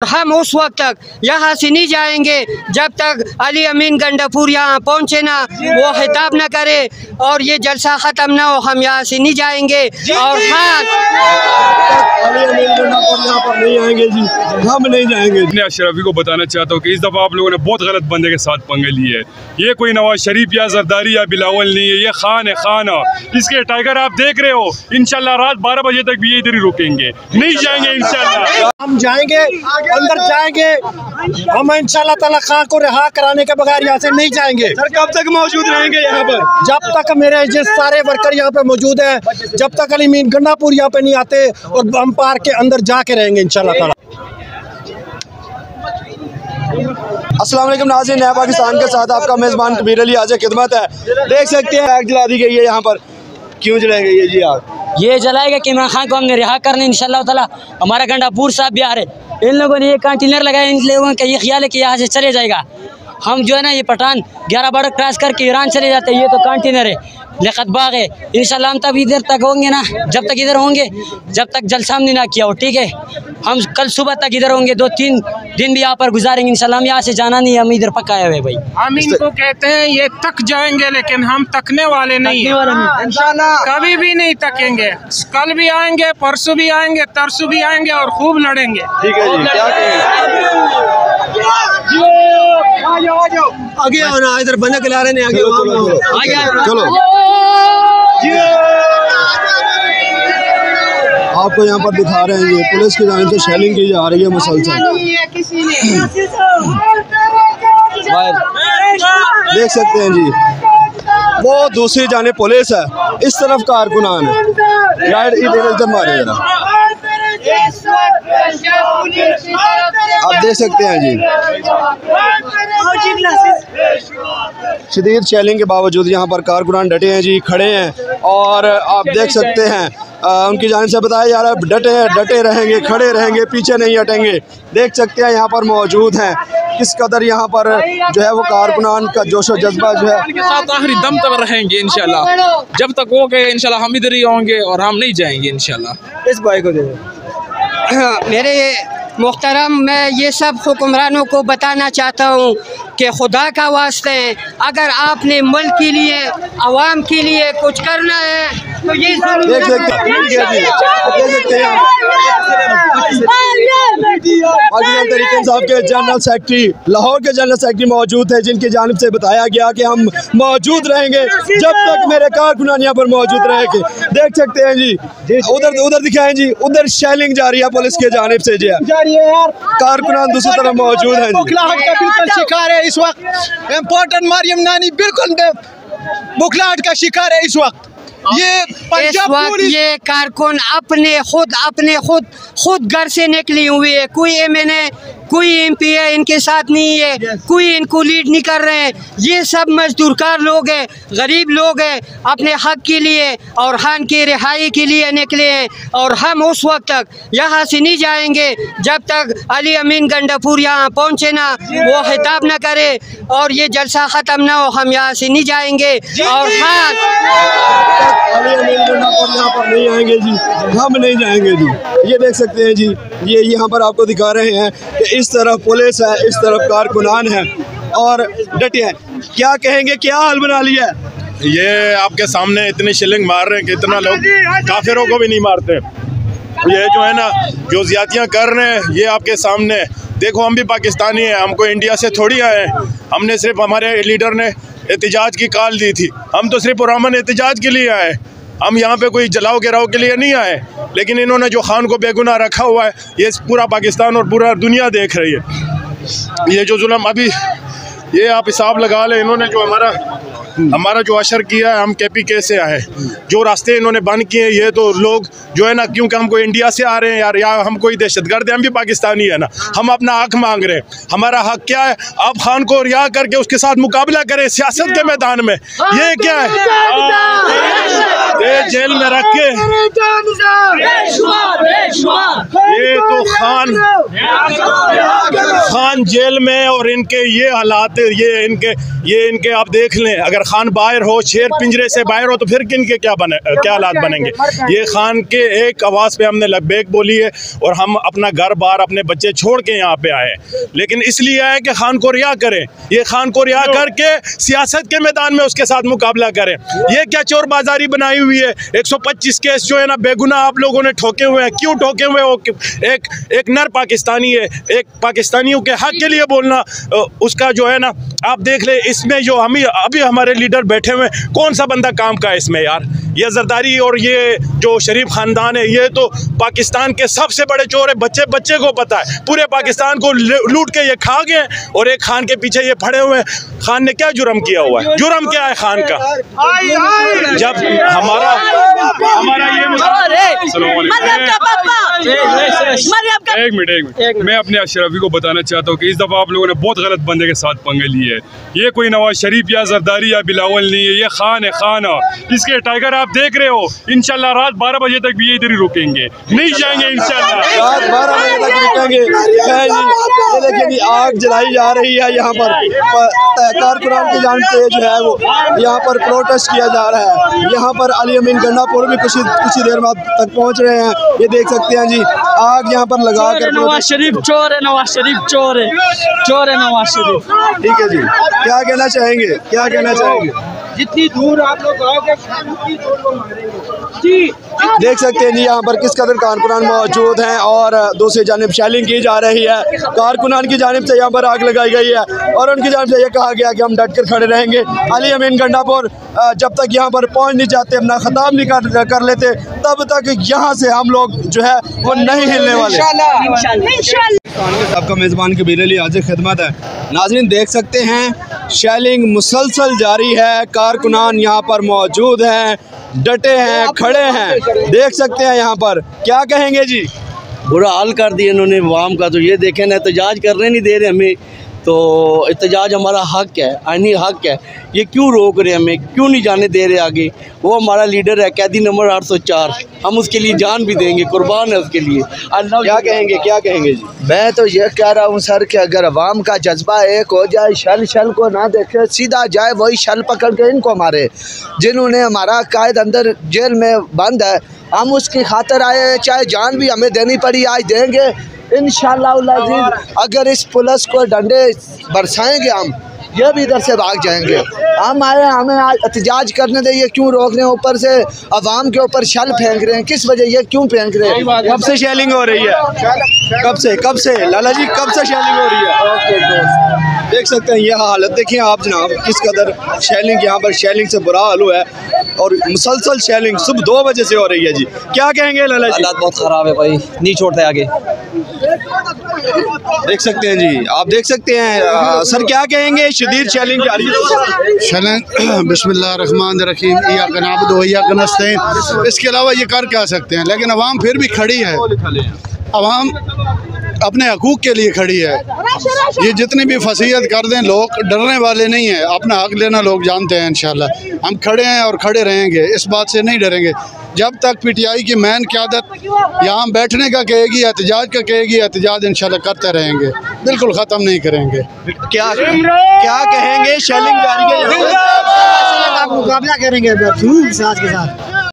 ہم اس وقت تک یہاں سے نہیں جائیں گے جب تک علی امین گنڈاپور یہاں پہنچے نہ وہ خطاب نہ کرے اور یہ جلسہ ختم نہ ہو ہم یہاں سے نہیں جائیں گے اور ہاں ہم نہیں جائیں گے اشرفی کو بتانا چاہتا ہوں کہ اس دفعہ آپ لوگوں نے بہت غلط بندے کے ساتھ پنگے لیے ہے یہ کوئی نواز شریف یا زرداری یا بلاول نہیں ہے یہ خان ہے خان اس کے ٹائگر آپ دیکھ رہے ہو۔ انشاءاللہ رات بارہ بجے تک بھی یہ ادھر ہی رکیں گے۔ نہیں جائیں گے انشاءاللہ۔ ہم جائیں گے اندر جائیں گے۔ ہم انشاءاللہ تعالی خان کو رہا کرانے کے بغیر یہاں سے نہیں جائیں گے۔ سر کب تک موجود رہیں گے یہاں پر؟ جب تک میرے جس سارے ورکر یہاں پہ موجود ہیں جب تک علی مین گنڈا پور یہاں پہ نہیں آتے اور ہم پارک کے اندر جا کے رہیں گے انشاءاللہ تعالی۔ السلام علیکم ناظرین نیا پاکستان کے ساتھ آپ کا میزبان کبیر علی آج خدمت ہے۔ دیکھ سکتے ہیں ایک جلا دی گئی ہے یہاں پر۔ کیوں جلائیں گے یہ جی آگ یہ جلائے گا کہ عمران خان کو ہم نے رہا کرنے انشاءاللہ تعالیٰ۔ ہمارا گنڈا پور صاحب بھی آ رہے ان لوگوں نے یہ کانٹینر لگایا، ان لوگوں کا یہ خیال ہے کہ یہاں سے چلے جائے گا۔ ہم جو ہے نا، یہ پٹھان گیارہ بارہ کراس کر کے ایران چلے جاتے ہیں، یہ تو کانٹینر ہے۔ لیکت باغ ہے۔ انشاءاللہ ہم تب ادھر تک ہوں گے نا، جب تک ادھر ہوں گے، جب تک جلسہ ہم نے نہ کیا ہو، ٹھیک ہے؟ ہم کل صبح تک ادھر ہوں گے دو تین دن بھی یہاں پر گزاریں گے انشاءاللہ ہم یہاں سے جانا نہیں ہم ادھر پکا ہوئے بھائی۔ ہم ان کو کہتے ہیں یہ تک جائیں گے لیکن ہم تکنے والے نہیں ہیں۔ کبھی بھی نہیں تکیں گے۔ کل بھی آئیں گے پرسوں بھی آئیں گے ترسو بھی آئیں گے اور خوب لڑیں گے۔ ٹھیک ہے جی، آگے آنا ادھر بندہ کلا رہے ہیں آگے چلو کو یہاں پر دکھا رہے ہیں یہ پولیس کی جانب سے شیلنگ کی جا رہی ہے مسلسل۔ دیکھ سکتے ہیں جی۔ وہ دوسری جانب پولیس ہے۔ اس طرف کارکنان ہے۔ ادھر ادھر مارے ذرا آپ دیکھ سکتے ہیں جی۔ شدید چیلنگ کے باوجود یہاں پر کارکنان ڈٹے ہیں جی کھڑے ہیں اور آپ دیکھ سکتے ہیں۔ ان کی جانب سے بتایا جا رہا ہے ڈٹے ڈٹے رہیں گے کھڑے رہیں گے پیچھے نہیں ہٹیں گے۔ دیکھ سکتے ہیں یہاں پر موجود ہیں۔ کس قدر یہاں پر جو ہے وہ کارکنان کا جوش و جذبہ جو ہے۔ کے ساتھ آخری دم تک رہیں گے انشاءاللہ۔ جب تک وہ کہ انشاءاللہ ہم ادھر ہی ہوں گے اور ہم نہیں جائیں گے انشاءاللہ۔ اس بھائی کو دے۔ میرے محترم میں یہ سب حکمرانوں کو بتانا چاہتا ہوں کہ خدا کا واسطے اگر آپ نے ملک کے لیے عوام کے لیے کچھ کرنا ہے جنرل سیکٹری لاہور کے جنرل سیکٹری موجود ہے جن کی جانب سے بتایا گیا کہ ہم موجود رہیں گے۔ جب تک میرے کارکنان یہاں پر موجود رہیں گے۔ دیکھ سکتے ہیں جی۔ ادھر ادھر دکھائیں جی۔ ادھر شیلنگ جاری ہے پولیس کے جانب سے جی۔ کارکنان دوسری طرف موجود ہیں جی۔ بالکل شکار ہے اس وقت۔ امپورٹنٹ نانی بالکل کا شکار ہے اس وقت۔ اس وقت یہ کارکن اپنے خود اپنے خود خود گھر سے نکلی ہوئی ہے۔ کوئی این اے کوئی ایم پی ہے ان کے ساتھ نہیں ہے کوئی ان کو لیڈ نہیں کر رہے ہیں۔ یہ سب مزدور کار لوگ ہیں غریب لوگ ہیں اپنے حق کے لیے اور خان کی رہائی کے لیے نکلے ہیں۔ اور ہم اس وقت تک یہاں سے نہیں جائیں گے جب تک علی امین گنڈاپور یہاں پہنچے نا وہ خطاب نہ کرے اور یہ جلسہ ختم نہ ہو ہم یہاں سے نہیں جائیں گے۔ جی، جی، اور جی، ہاں گے جی۔ ہم نہیں جائیں گے جی۔ یہ دیکھ سکتے ہیں جی یہ یہاں پر آپ کو دکھا رہے ہیں کہ اس طرف پولیس ہے، اس طرف کارکنان ہے اور ڈٹی ہے کیا کہیں گے؟ کیا حل بنا لیا ہے؟ یہ آپ کے سامنے اتنی شلنگ مار رہے ہیں کہ اتنا لوگ کافروں کو بھی نہیں مارتے۔ یہ جو ہے نا، جو زیادتیاں کر رہے ہیں، یہ آپ کے سامنے۔ دیکھو، ہم بھی پاکستانی ہیں، ہم کو انڈیا سے تھوڑی آئے ہیں۔ ہم نے صرف ہمارے لیڈر نے احتجاج کی کال دی تھی۔ ہم تو صرف رامن احتجاج کے لیے آئے۔ ہم یہاں پہ کوئی جلاؤ گراؤ کے لیے نہیں آئے لیکن انہوں نے جو خان کو بے گناہ رکھا ہوا ہے، یہ پورا پاکستان اور پورا دنیا دیکھ رہی ہے۔ یہ جو ظلم ابھی یہ آپ حساب لگا لیں انہوں نے جو ہمارا ہمارا جو اشر کیا ہے ہم کے پی کے سے آئے جو راستے انہوں نے بند کیے یہ تو لوگ جو ہے نا کیونکہ ہم کو انڈیا سے آ رہے ہیں یار یا ہم کوئی دہشت گرد ہیں ہم بھی پاکستانی ہے نا۔ ہم اپنا حق مانگ رہے ہیں۔ ہمارا حق کیا ہے؟ آپ خان کو ریا کر کے اس کے ساتھ مقابلہ کریں سیاست کے میدان میں۔ یہ کیا ہے؟ یہ جیل میں رکھ کے یہ تو خان خان جیل میں اور ان کے یہ حالات خاطر یہ ان کے یہ ان کے آپ دیکھ لیں، اگر خان باہر ہو، شیر پنجرے سے باہر ہو، تو پھر کن کے کیا بنے کیا حالات بنیں گے؟ یہ خان کے ایک آواز پہ ہم نے لبیک بولی ہے اور ہم اپنا گھر بار اپنے بچے چھوڑ کے یہاں پہ آئے لیکن اس لیے آئے کہ خان کو ریا کریں۔ یہ خان کو ریا کر کے سیاست کے میدان میں اس کے ساتھ مقابلہ کریں۔ یہ کیا چور بازاری بنائی ہوئی ہے؟ ایک سو پچیس کیس جو ہے نا، بے گناہ آپ لوگوں نے ٹھوکے ہوئے ہیں۔ کیوں ٹھوکے ہوئے ہو ایک ایک نر پاکستانی ہے۔ ایک پاکستانیوں کے حق کے لیے بولنا اس کا جو ہے نا no آپ دیکھ لیں اس میں جو ہمیں ابھی ہمارے لیڈر بیٹھے ہوئے کون سا بندہ کام کا ہے اس میں یار؟ یہ زرداری اور یہ جو شریف خاندان ہے یہ تو پاکستان کے سب سے بڑے چور ہے بچے بچے کو پتا ہے۔ پورے پاکستان کو لوٹ کے یہ کھا گئے اور ایک خان کے پیچھے یہ پھڑے ہوئے ہیں۔ خان نے کیا جرم کیا ہوا ہے؟ جرم کیا ہے خان کا؟ جب ہمارا ہمارا یہ جی، جی، جی، ایک منٹ۔ ایک منٹ۔ میں اپنے اشرفی کو بتانا چاہتا ہوں کہ اس دفعہ آپ لوگوں نے بہت غلط بندے کے ساتھ پنگے لیے۔ yet. یہ کوئی نواز شریف یا زرداری یا بلاول نہیں ہے یہ خان ہے خان اس کے ٹائیگر آپ دیکھ رہے ہو۔ انشاءاللہ رات بارہ بجے تک بھی یہ ادھر ہی رکیں گے۔ نہیں جائیں گے انشاءاللہ۔ رات بارہ بجے تک رکیں گے۔ لیکن آگ جلائی جا رہی ہے یہاں پر۔ کارکنان کی جان سے جو ہے وہ یہاں پر پروٹیسٹ کیا جا رہا ہے۔ یہاں پر علی امین گنڈا پور بھی کچھ کچھ دیر بعد تک پہنچ رہے ہیں۔ یہ دیکھ سکتے ہیں جی آگ یہاں پر لگا کر نواز شریف چور ہے نواز شریف چور ہے۔ چور ہے نواز شریف۔ ٹھیک ہے جی۔ کیا کہنا چاہیں گے؟ کیا کہنا چاہیں گے؟ جتنی دور آپ لوگ آؤ گے جی جی، جی۔ دیکھ سکتے ہیں جی یہاں پر کس قدر کارکنان موجود ہیں اور دوسری جانب شیلنگ کی جا رہی ہے۔ کارکنان کی جانب سے یہاں پر آگ لگائی گئی ہے اور ان کی جانب سے یہ کہا گیا کہ ہم ڈٹ کر کھڑے رہیں گے۔ علی امین گنڈا پور جب تک یہاں پر پہنچ نہیں جاتے اپنا خطاب نہیں کر لیتے تب تک یہاں سے ہم لوگ جو ہے وہ نہیں ہلنے والے۔ آپ کا میزبان قبیر علی حاضر خدمت ہے۔ ناظرین دیکھ سکتے ہیں شیلنگ مسلسل جاری ہے کارکنان یہاں پر موجود ہیں ڈٹے ہیں کھڑے ہیں۔ دیکھ سکتے ہیں یہاں پر۔ کیا کہیں گے جی؟ برا حال کر دیا انہوں نے عوام کا تو یہ دیکھیں احتجاج کرنے نہیں دے رہے ہمیں۔ تو احتجاج ہمارا حق ہے آئینی حق ہے۔ یہ کیوں روک رہے ہمیں؟ کیوں نہیں جانے دے رہے آگے؟ وہ ہمارا لیڈر ہے قیدی نمبر آٹھ سو چار۔ ہم اس کے لیے جان بھی دیں گے قربان ہے اس کے لیے۔ اللہ کیا کہیں گے؟ کیا کہیں گے جی؟ میں تو یہ کہہ رہا ہوں سر کہ اگر عوام کا جذبہ ایک ہو جائے شل شل کو نہ دیکھے سیدھا جائے وہی شل پکڑ کے ان کو مارے۔ جنہوں نے ہمارا قائد اندر جیل میں بند ہے ہم اس کی خاطر آئے چاہے جان بھی ہمیں دینی پڑی آج دیں گے۔ انشاءاللہ العزیز اگر اس پلس کو ڈنڈے برسائیں گے ہم یہ بھی ادھر سے بھاگ جائیں گے۔ ہم آئے ہمیں احتجاج کرنے دے یہ کیوں روک رہے ہیں؟ اوپر سے عوام کے اوپر شل پھینک رہے ہیں۔ کس وجہ یہ کیوں پھینک رہے ہیں؟ کب سے شیلنگ ہو رہی ہے؟ کب سے کب سے؟ لالا جی کب سے شیلنگ ہو رہی ہے؟ دیکھ سکتے ہیں یہ حالت دیکھیں آپ جناب کس قدر شیلنگ یہاں پر شیلنگ سے برا حال ہوا ہے۔ اور مسلسل شیلنگ صبح دو بجے سے ہو رہی ہے جی۔ کیا کہیں گے لالا جی؟ حالات بہت خراب ہے بھائی نہیں چھوڑتے آگے۔ دیکھ سکتے ہیں جی۔ آپ دیکھ سکتے ہیں سر کیا کہیں گے؟ شدید چیلنج جاری چیلنج بسم اللہ الرحمن الرحیم یا کنابد و یا کنستیں اس کے علاوہ یہ کر کیا سکتے ہیں، لیکن عوام پھر بھی کھڑی ہے۔ عوام اپنے حقوق کے لیے کھڑی ہے۔ یہ جتنی بھی فصیحت کر دیں لوگ ڈرنے والے نہیں ہیں۔ اپنا حق لینا لوگ جانتے ہیں انشاءاللہ۔ ہم کھڑے ہیں اور کھڑے رہیں گے اس بات سے نہیں ڈریں گے۔ جب تک پی ٹی آئی کی مین قیادت یہاں بیٹھنے کا کہے گی احتجاج کا کہے گی احتجاج انشاءاللہ کرتے رہیں گے۔ بالکل ختم نہیں کریں گے۔ کیا کیا کہیں گے؟ شیلنگ جاری ہے۔ مقابلہ کریں گے۔